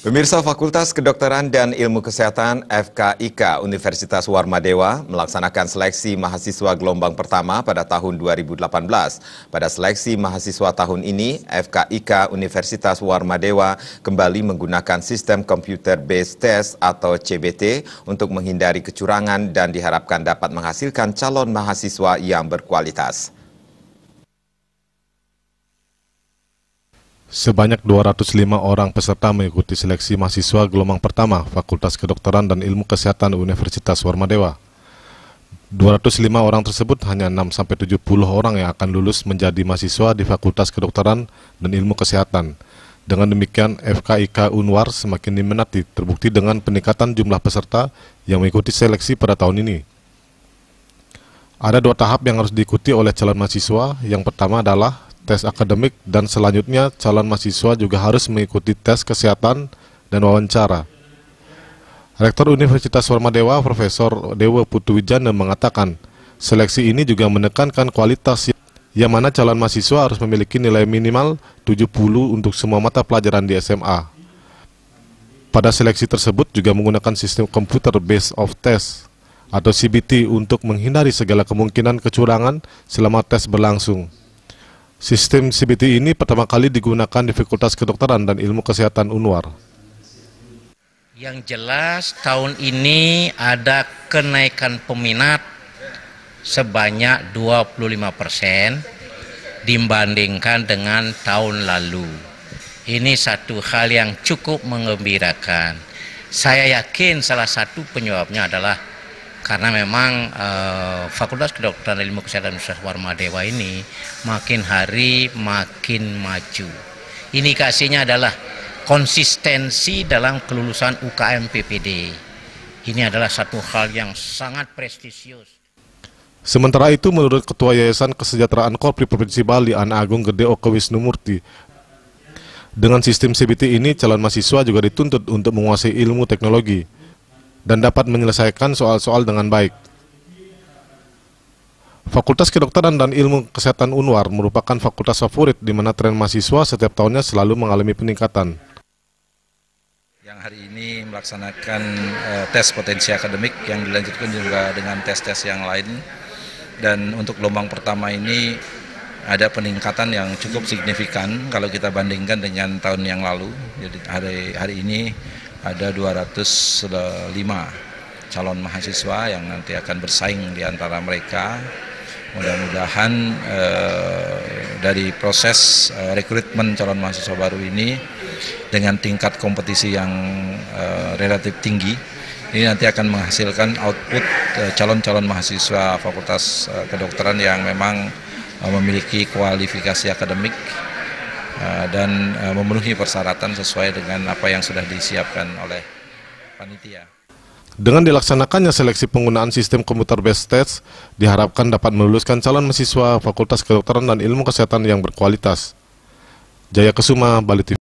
Pemirsa Fakultas Kedokteran dan Ilmu Kesehatan FKIK Universitas Warmadewa melaksanakan seleksi mahasiswa gelombang pertama pada tahun 2018. Pada seleksi mahasiswa tahun ini, FKIK Universitas Warmadewa kembali menggunakan sistem computer based test atau CBT untuk menghindari kecurangan dan diharapkan dapat menghasilkan calon mahasiswa yang berkualitas. Sebanyak 205 orang peserta mengikuti seleksi mahasiswa gelombang pertama Fakultas Kedokteran dan Ilmu Kesehatan Universitas Warmadewa. 205 orang tersebut hanya 6-70 orang yang akan lulus menjadi mahasiswa di Fakultas Kedokteran dan Ilmu Kesehatan. Dengan demikian, FKIK Unwar semakin diminati terbukti dengan peningkatan jumlah peserta yang mengikuti seleksi pada tahun ini. Ada dua tahap yang harus diikuti oleh calon mahasiswa. Yang pertama adalah tes akademik dan selanjutnya calon mahasiswa juga harus mengikuti tes kesehatan dan wawancara. Rektor Universitas Warmadewa Profesor Dewa Putuwijana mengatakan, seleksi ini juga menekankan kualitas yang mana calon mahasiswa harus memiliki nilai minimal 70 untuk semua mata pelajaran di SMA. Pada seleksi tersebut juga menggunakan sistem komputer based of test atau CBT untuk menghindari segala kemungkinan kecurangan selama tes berlangsung. Sistem CBT ini pertama kali digunakan di Fakultas Kedokteran dan Ilmu Kesehatan Unwar. Yang jelas tahun ini ada kenaikan peminat sebanyak 25 persen dibandingkan dengan tahun lalu. Ini satu hal yang cukup mengembirakan. Saya yakin salah satu penyebabnya adalah karena memang uh, Fakultas Kedokteran Ilmu Kesehatan Universitas Warmadewa ini makin hari makin maju. Indikasinya adalah konsistensi dalam kelulusan UKM PPD. Ini adalah satu hal yang sangat prestisius. Sementara itu, menurut Ketua Yayasan Kesejahteraan Korpri Provinsi Bali, Ana Agung Gede Oke Wisnumurti, dengan sistem CBT ini, calon mahasiswa juga dituntut untuk menguasai ilmu teknologi dan dapat menyelesaikan soal-soal dengan baik. Fakultas Kedokteran dan Ilmu Kesehatan Unwar merupakan fakultas favorit di mana tren mahasiswa setiap tahunnya selalu mengalami peningkatan. Yang hari ini melaksanakan uh, tes potensi akademik yang dilanjutkan juga dengan tes-tes yang lain. Dan untuk gelombang pertama ini ada peningkatan yang cukup signifikan kalau kita bandingkan dengan tahun yang lalu. Jadi hari hari ini ada 205 calon mahasiswa yang nanti akan bersaing di antara mereka. Mudah-mudahan eh, dari proses eh, rekrutmen calon mahasiswa baru ini dengan tingkat kompetisi yang eh, relatif tinggi, ini nanti akan menghasilkan output calon-calon mahasiswa Fakultas Kedokteran yang memang memiliki kualifikasi akademik dan eh, memenuhi persyaratan sesuai dengan apa yang sudah disiapkan oleh panitia. Dengan dilaksanakannya seleksi penggunaan sistem komputer based test, diharapkan dapat meluluskan calon mahasiswa Fakultas Kedokteran dan Ilmu Kesehatan yang berkualitas. Jaya Kesuma, Bali TV.